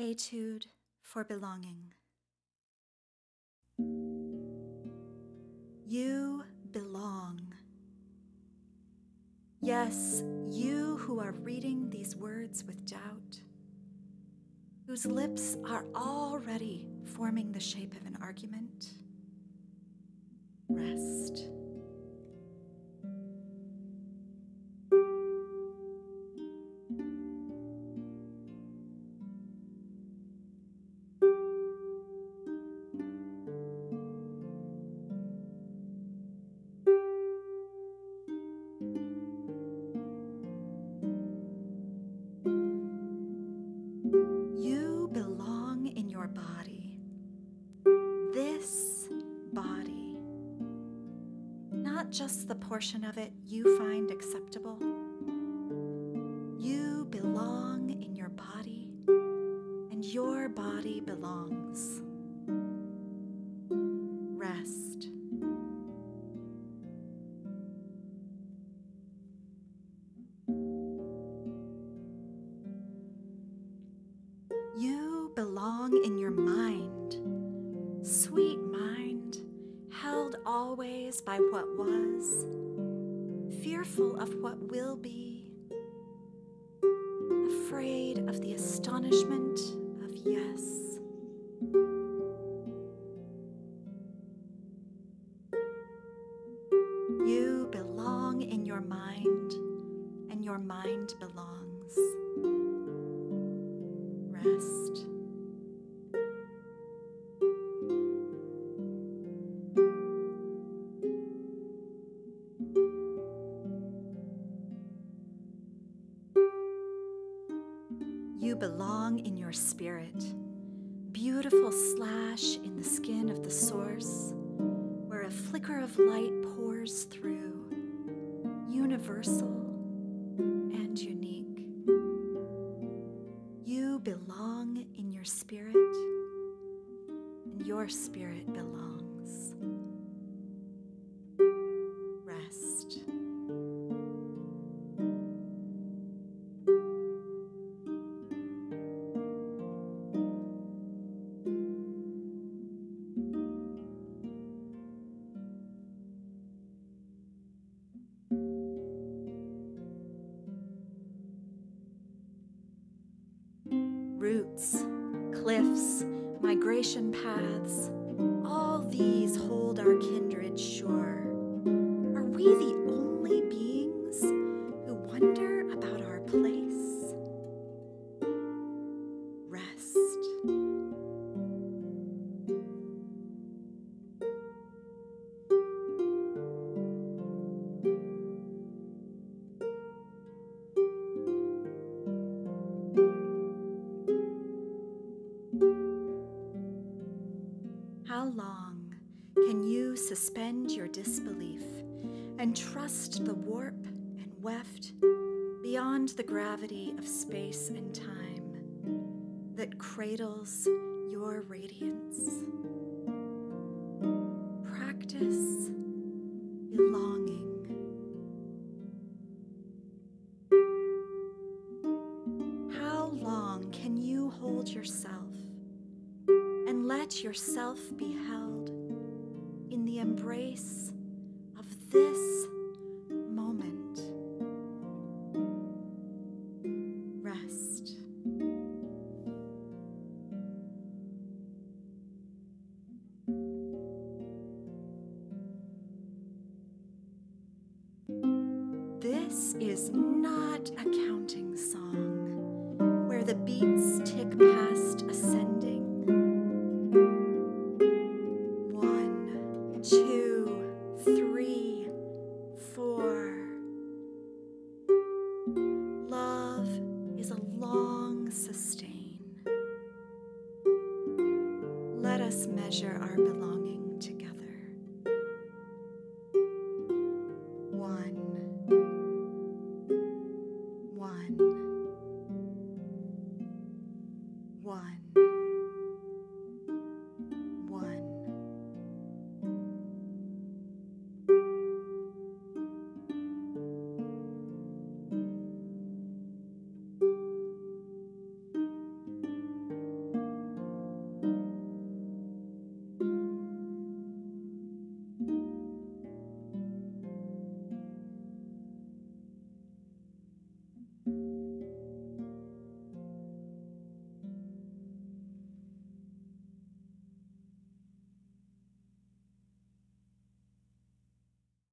Etude for Belonging. You belong. Yes, you who are reading these words with doubt, whose lips are already forming the shape of an argument, rest. This body. Not just the portion of it you find acceptable. You belong in your body, and your body belongs. Rest. You belong in your mind, always by what was, fearful of what will be, afraid of the astonishment of yes. You belong in your mind, and your mind belongs. Belong in your spirit, beautiful slash in the skin of the source, where a flicker of light pours through, universal and unique. You belong in your spirit, and your spirit belongs. Roots, cliffs, migration paths, all these hold our kindred sure. Are we the only beings who wonder about our place? Rest. Suspend your disbelief and trust the warp and weft beyond the gravity of space and time that cradles your radiance? Practice belonging. How long can you hold yourself? and let yourself be held embrace of this moment. Rest. This is not a let us measure our belonging.